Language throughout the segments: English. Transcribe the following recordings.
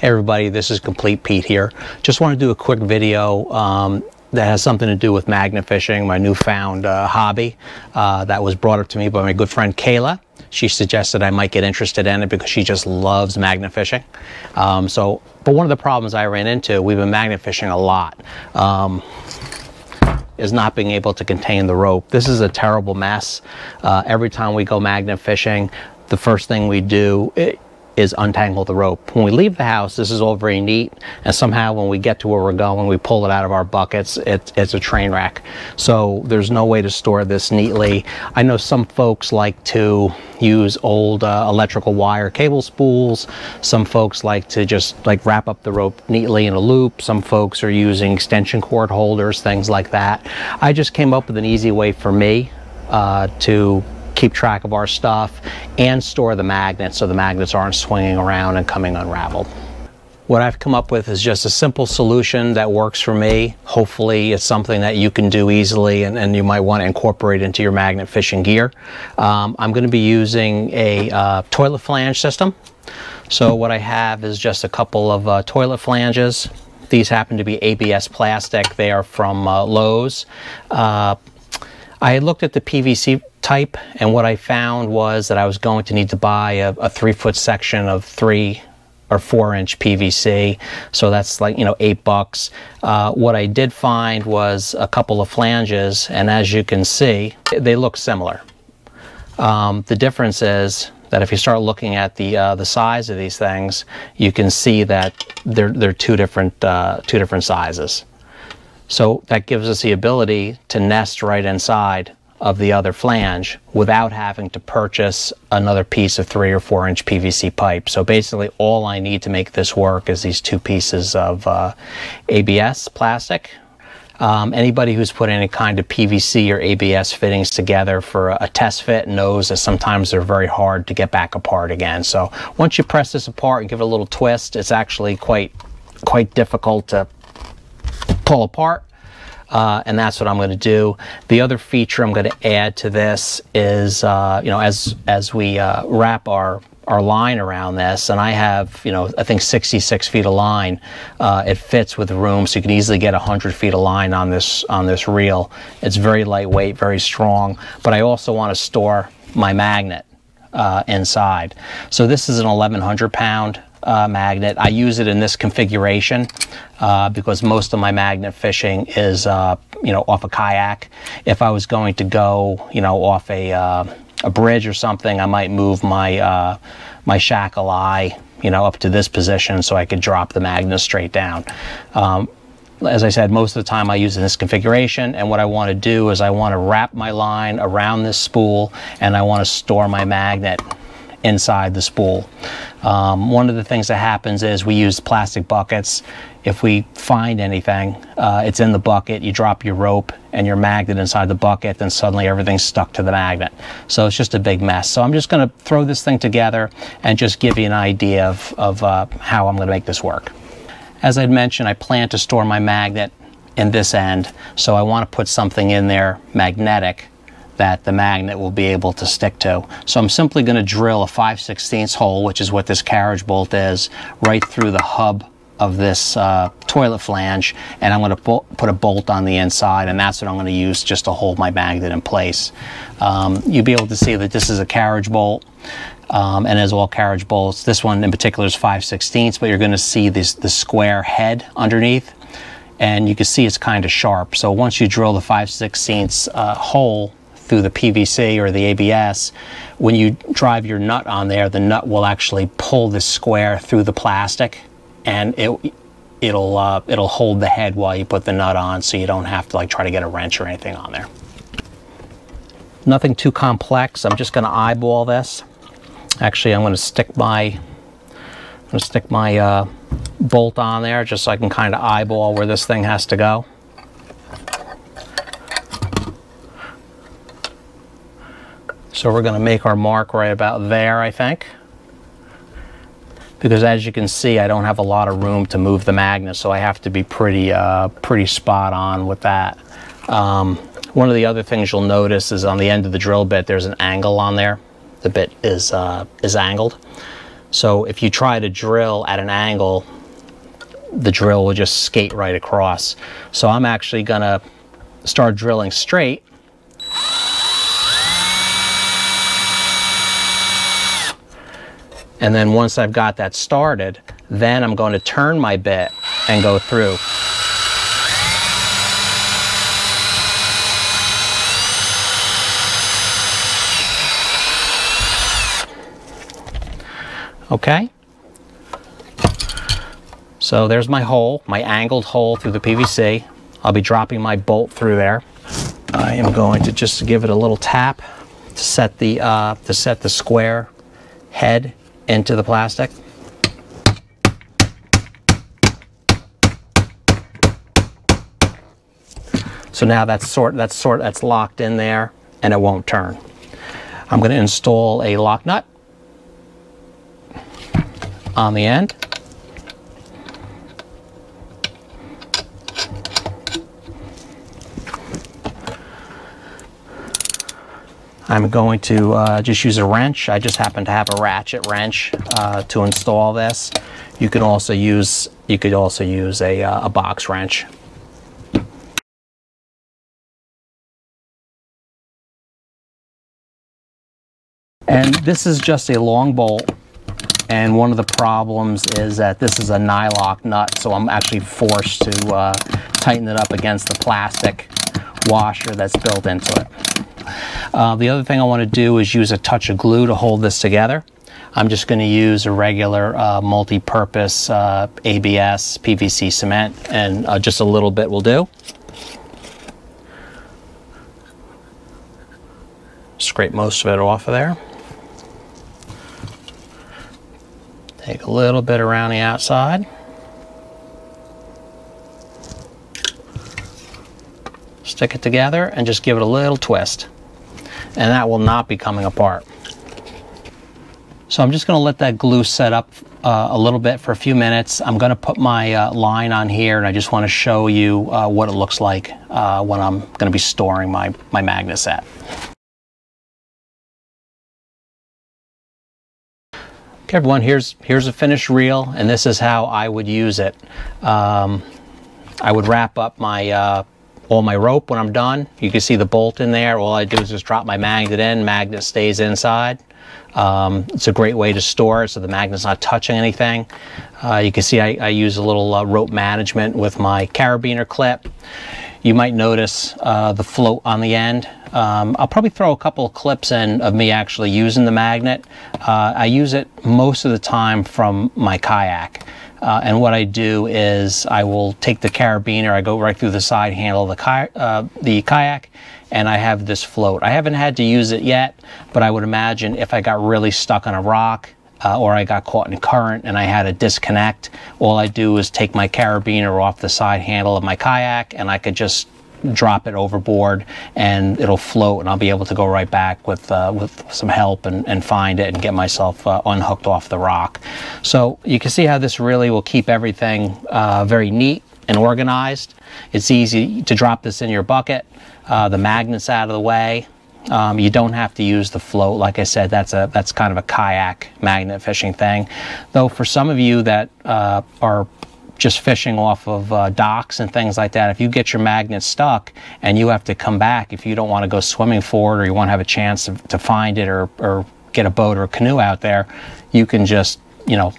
Hey everybody, this is Complete Pete here. Just want to do a quick video um, that has something to do with magnet fishing, my newfound uh, hobby uh, that was brought up to me by my good friend Kayla. She suggested I might get interested in it because she just loves magnet fishing. Um, so, but one of the problems I ran into, we've been magnet fishing a lot. Um, is not being able to contain the rope. This is a terrible mess. Uh, every time we go magnet fishing, the first thing we do, it, is untangle the rope. When we leave the house, this is all very neat, and somehow when we get to where we're going, we pull it out of our buckets, it, it's a train wreck. So there's no way to store this neatly. I know some folks like to use old uh, electrical wire cable spools. Some folks like to just like wrap up the rope neatly in a loop. Some folks are using extension cord holders, things like that. I just came up with an easy way for me uh, to keep track of our stuff and store the magnets so the magnets aren't swinging around and coming unraveled. What I've come up with is just a simple solution that works for me. Hopefully it's something that you can do easily and, and you might want to incorporate into your magnet fishing gear. Um, I'm going to be using a uh, toilet flange system. So what I have is just a couple of uh, toilet flanges. These happen to be ABS plastic. They are from uh, Lowe's. Uh, I looked at the PVC type and what I found was that I was going to need to buy a, a three foot section of three or four inch PVC. So that's like, you know, eight bucks. Uh, what I did find was a couple of flanges and as you can see, they look similar. Um, the difference is that if you start looking at the uh, the size of these things, you can see that they're they're two different uh, two different sizes. So that gives us the ability to nest right inside of the other flange without having to purchase another piece of three or four inch PVC pipe. So basically all I need to make this work is these two pieces of uh, ABS plastic. Um, anybody who's put any kind of PVC or ABS fittings together for a, a test fit knows that sometimes they're very hard to get back apart again. So once you press this apart and give it a little twist, it's actually quite quite difficult to pull apart. Uh, and that's what I'm going to do. The other feature I'm going to add to this is, uh, you know, as as we uh, wrap our our line around this, and I have, you know, I think 66 feet of line. Uh, it fits with the room, so you can easily get 100 feet of line on this on this reel. It's very lightweight, very strong. But I also want to store my magnet uh, inside. So this is an 1100 pound uh, magnet. I use it in this configuration uh, because most of my magnet fishing is, uh, you know, off a kayak. If I was going to go, you know, off a, uh, a bridge or something, I might move my, uh, my shackle eye, you know, up to this position so I could drop the magnet straight down. Um, as I said, most of the time I use in this configuration and what I want to do is I want to wrap my line around this spool and I want to store my magnet inside the spool. Um, one of the things that happens is we use plastic buckets. If we find anything, uh, it's in the bucket, you drop your rope and your magnet inside the bucket, then suddenly everything's stuck to the magnet. So it's just a big mess. So I'm just going to throw this thing together and just give you an idea of, of uh, how I'm going to make this work. As I'd mentioned, I plan to store my magnet in this end, so I want to put something in there magnetic that the magnet will be able to stick to. So I'm simply going to drill a 5 16 hole, which is what this carriage bolt is, right through the hub of this uh, toilet flange and I'm going to put a bolt on the inside and that's what I'm going to use just to hold my magnet in place. Um, you'll be able to see that this is a carriage bolt um, and as all carriage bolts, this one in particular is 5 16 but you're going to see this the square head underneath and you can see it's kind of sharp. So once you drill the 5 16 uh, hole through the PVC or the ABS, when you drive your nut on there, the nut will actually pull the square through the plastic and it it'll uh, it'll hold the head while you put the nut on so you don't have to like try to get a wrench or anything on there. Nothing too complex. I'm just going to eyeball this. Actually, I'm going to stick my I'm going to stick my uh, bolt on there just so I can kind of eyeball where this thing has to go. So we're going to make our mark right about there, I think. Because as you can see, I don't have a lot of room to move the magnet, so I have to be pretty, uh, pretty spot on with that. Um, one of the other things you'll notice is on the end of the drill bit, there's an angle on there. The bit is, uh, is angled. So if you try to drill at an angle, the drill will just skate right across. So I'm actually gonna start drilling straight. And then once I've got that started, then I'm going to turn my bit and go through. Okay? So there's my hole, my angled hole through the PVC. I'll be dropping my bolt through there. I am going to just give it a little tap to set the uh, to set the square head into the plastic. So now that's sort that's sort that's locked in there and it won't turn. I'm going to install a lock nut on the end. I'm going to uh, just use a wrench. I just happen to have a ratchet wrench uh, to install this. You can also use you could also use a, uh, a box wrench. And this is just a long bolt. And one of the problems is that this is a nylock nut, so I'm actually forced to uh, tighten it up against the plastic washer that's built into it. Uh, the other thing I want to do is use a touch of glue to hold this together. I'm just going to use a regular uh, multi-purpose uh, ABS PVC cement and uh, just a little bit will do. Scrape most of it off of there. Take a little bit around the outside. Stick it together and just give it a little twist and that will not be coming apart. So I'm just going to let that glue set up uh, a little bit for a few minutes. I'm going to put my uh, line on here and I just want to show you uh, what it looks like uh, when I'm going to be storing my, my magnet set. Okay everyone, here's, here's a finished reel and this is how I would use it. Um, I would wrap up my all my rope when I'm done. You can see the bolt in there. All I do is just drop my magnet in, magnet stays inside. Um, it's a great way to store it so the magnet's not touching anything. Uh, you can see I, I use a little uh, rope management with my carabiner clip. You might notice uh, the float on the end. Um, I'll probably throw a couple of clips in of me actually using the magnet. Uh, I use it most of the time from my kayak. Uh, and what I do is I will take the carabiner, I go right through the side handle of the, ki uh, the kayak, and I have this float. I haven't had to use it yet, but I would imagine if I got really stuck on a rock uh, or I got caught in current and I had to disconnect, all I do is take my carabiner off the side handle of my kayak and I could just drop it overboard and it'll float and I'll be able to go right back with uh, with some help and, and find it and get myself uh, unhooked off the rock. So you can see how this really will keep everything uh, very neat and organized. It's easy to drop this in your bucket. Uh, the magnets out of the way. Um, you don't have to use the float. Like I said, that's a that's kind of a kayak magnet fishing thing. Though for some of you that uh, are just fishing off of uh, docks and things like that, if you get your magnet stuck and you have to come back, if you don't want to go swimming for it or you want to have a chance to, to find it or, or get a boat or a canoe out there, you can just, you know,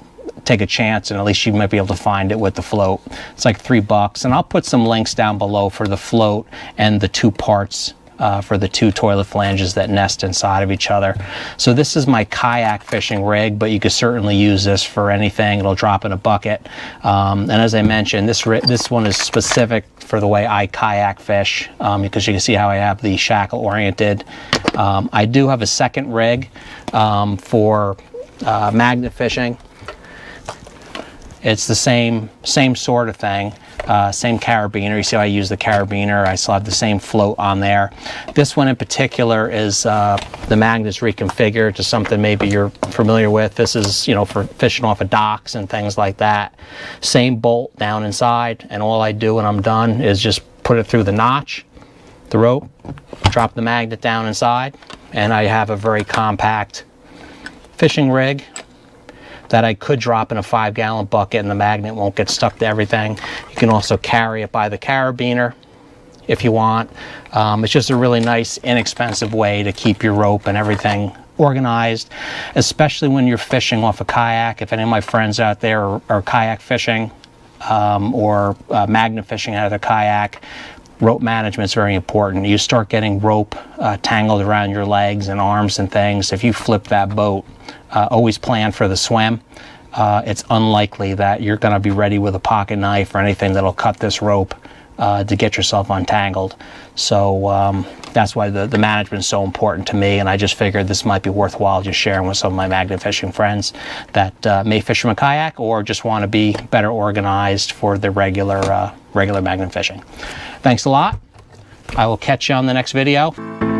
take a chance and at least you might be able to find it with the float. It's like three bucks. And I'll put some links down below for the float and the two parts uh, for the two toilet flanges that nest inside of each other. So this is my kayak fishing rig, but you could certainly use this for anything. It'll drop in a bucket. Um, and as I mentioned, this, this one is specific for the way I kayak fish um, because you can see how I have the shackle oriented. Um, I do have a second rig um, for uh, magnet fishing. It's the same same sort of thing. Uh, same carabiner. You see I use the carabiner. I still have the same float on there. This one in particular is uh, the magnet's reconfigured to something maybe you're familiar with. This is, you know, for fishing off of docks and things like that. Same bolt down inside, and all I do when I'm done is just put it through the notch, the rope, drop the magnet down inside, and I have a very compact fishing rig that I could drop in a five gallon bucket and the magnet won't get stuck to everything. You can also carry it by the carabiner if you want. Um, it's just a really nice, inexpensive way to keep your rope and everything organized, especially when you're fishing off a kayak. If any of my friends out there are, are kayak fishing um, or uh, magnet fishing out of their kayak, rope management is very important. You start getting rope uh, tangled around your legs and arms and things. If you flip that boat, uh, always plan for the swim. Uh, it's unlikely that you're going to be ready with a pocket knife or anything that'll cut this rope uh, to get yourself untangled. So um, that's why the, the management is so important to me. And I just figured this might be worthwhile just sharing with some of my magnet fishing friends that uh, may fish from a kayak or just want to be better organized for the regular, uh, regular magnet fishing. Thanks a lot. I will catch you on the next video.